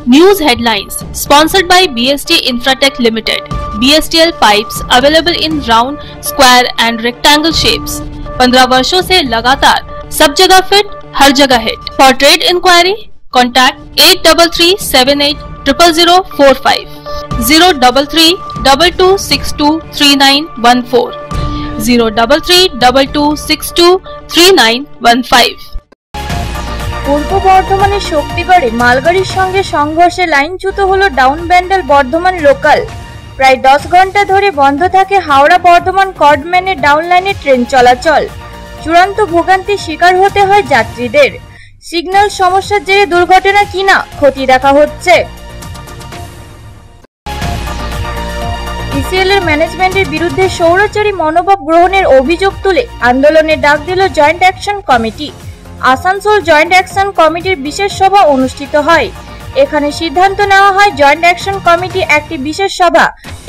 News headlines. Sponsored by BST Infratech Limited. BSTL pipes available in round, square and rectangle shapes. 15 वर्षों से लगातार सब जगह fit हर जगह hit for trade inquiry contact eight double three seven eight triple zero four five zero double three double two six two three nine one four zero double three double two six two three nine one five পূর্ব বর্ধমানের শক্তিগড়ে মালগাড়ির সঙ্গে সংঘর্ষে লাইনচ্যুত হল down Bandel Bardhaman local. প্রায় দশ ঘণ্টা ধরে বন্ধ থাকে হাওড়া বর্ধমান কর্ডম্যানের ডাউন লাইনে ট্রেন চলাচল। চূড়ান্ত ভোগান্তির শিকার হতে হয় যাত্রীদের। সিগন্যাল সমস্যার জেরে দুর্ঘটনা কিনা ক্ষতি দেখা হচ্ছে। ইসিএল এর ম্যানেজমেন্টের বিরুদ্ধে সৌরচারী মনোভাব গ্রহণের অভিযোগ তুলে আন্দোলনের ডাক দিল joint action committee. Asansol joint action কমিটির বিশেষ সভা অনুষ্ঠিত হয়। এখানে সিদ্ধান্ত নেওয়া হয়, জয়েন্ট অ্যাকশন কমিটি একটি বিশেষ সভা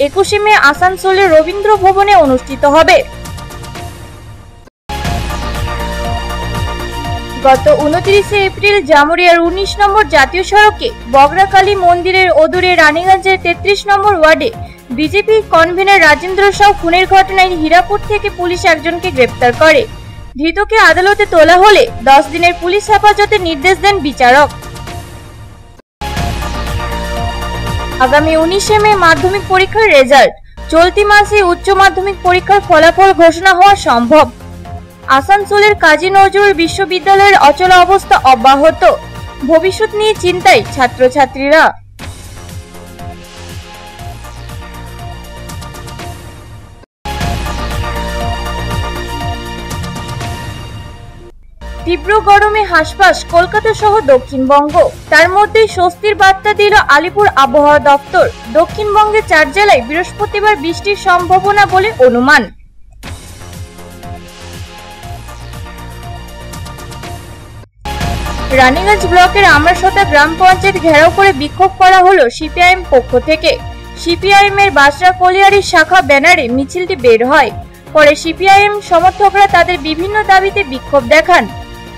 একুশে মে আসানসোলের রবীন্দ্র ভবনে অনুষ্ঠিত হবে। গত উনত্রিশে এপ্রিল জামুরিয়ার উনিশ নম্বর জাতীয় সড়কে বগরাকালী মন্দিরের অদূরে রানীগঞ্জের তেত্রিশ নম্বর ওয়ার্ডে বিজেপি কনভেনার রাজেন্দ্র সাউ খুনের ঘটনায় হীরাপুর থেকে পুলিশ একজনকে গ্রেপ্তার করে। ধৃতকে আদালতে তোলা হলে দশ দিনের পুলিশ হেফাজতে নির্দেশ দেন বিচারক। আগামী উনিশে মে মাধ্যমিক পরীক্ষার রেজাল্ট। চলতি মাসে উচ্চ মাধ্যমিক পরীক্ষার ফলাফল ঘোষণা হওয়া সম্ভব। আসানসোলের কাজী নজরুল বিশ্ববিদ্যালয়ের অচল অবস্থা অব্যাহত। ভবিষ্যৎ নিয়ে চিন্তায় ছাত্রছাত্রীরা। তীব্র গরমে হাসপাস কলকাতা সহ দক্ষিণবঙ্গ। তার মধ্যে স্বস্তির বার্তা দিল আলিপুর আবহাওয়া দপ্তর। দক্ষিণবঙ্গে চার জেলায় বৃহস্পতিবার বৃষ্টির সম্ভাবনা বলে অনুমান। রানীগঞ্জ ব্লকের আমরাসতা গ্রাম পঞ্চায়েত ঘেরাও করে বিক্ষোভ করা হলো সিপিআইএম পক্ষ থেকে। সিপিআইএম এর বাসরা কলিয়ারির শাখা ব্যানারে মিছিলটি বের হয়। পরে সিপিআইএম সমর্থকরা তাদের বিভিন্ন দাবিতে বিক্ষোভ দেখান।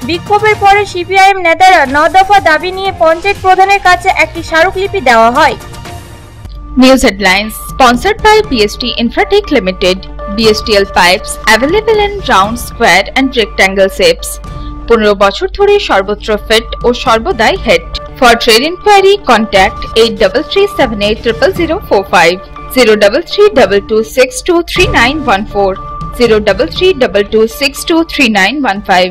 বিক্ষোভের পরে সিপিআইএম নেতারা ন দফা দাবি নিয়ে পঞ্চায়েত প্রধানের কাছে একটি স্মারকলিপি দেওয়া হয়। News headlines sponsored by BST Infratech limited BSTL pipes, available in round square and rectangle shapes. পনেরো বছর ধরে সর্বত্র ফিট ও সর্বদাই head for trade inquiry contact eight double three seven eight triple zero four five zero double three double two six two three nine one four zero double three double two six two three nine one five